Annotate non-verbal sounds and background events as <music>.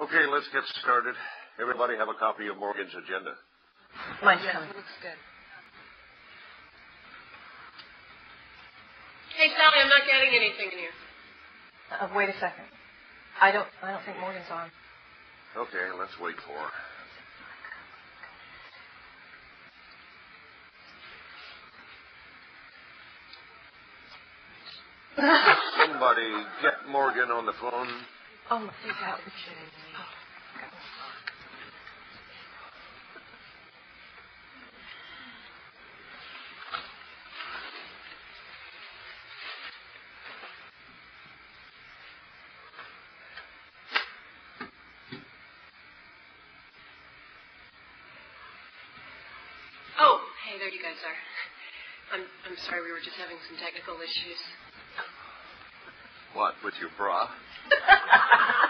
Okay, let's get started. Everybody have a copy of Morgan's agenda. Mine's Yeah, coming. it looks good. Hey, Sally, I'm not getting anything in here. Uh, wait a second. I don't. I don't think Morgan's on. Okay, let's wait for her. <laughs> Somebody get Morgan on the phone. Oh, you got it. Oh, hey, there you guys are. I'm I'm sorry, we were just having some technical issues. What, with your bra? <laughs>